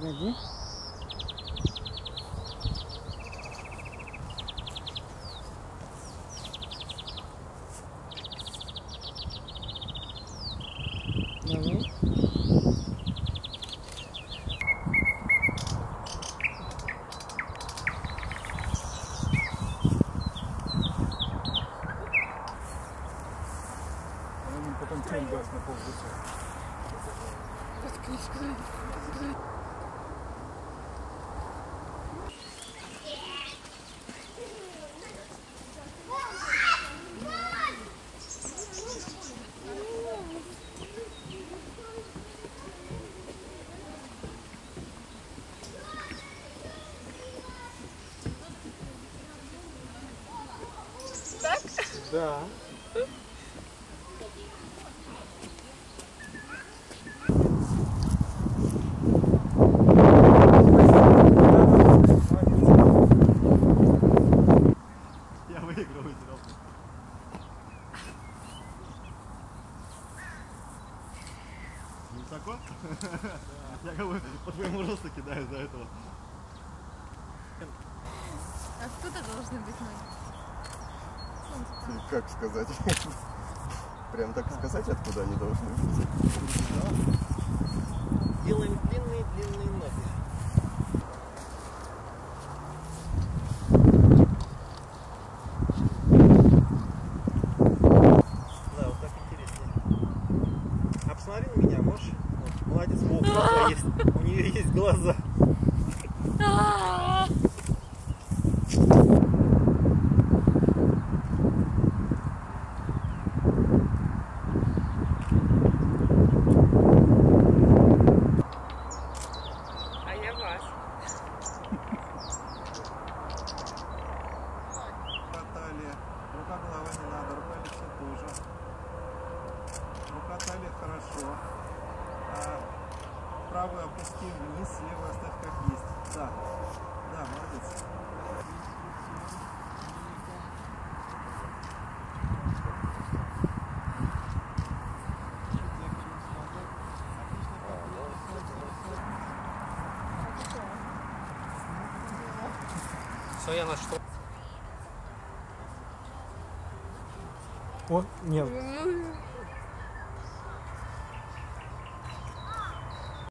Ready? potem ciąg wezmę po wrzucie. Да. Я выиграл разы. Высоко? Я как бы по твоему росту кидаю за этого. Откуда должны быть ноги? Как сказать? Прям так сказать, откуда они должны быть? Делаем длинные-длинные ноги. Да, вот так интереснее. А посмотри на меня, можешь? Вот, молодец, тебя есть, у нее есть глаза. А я вас. Рука талия. Рука голова не надо, рука лицо тоже. Рука талия хорошо. А правую опусти вниз, левую оставь как есть. Да. Да, молодец. Все, я на что? О, нет.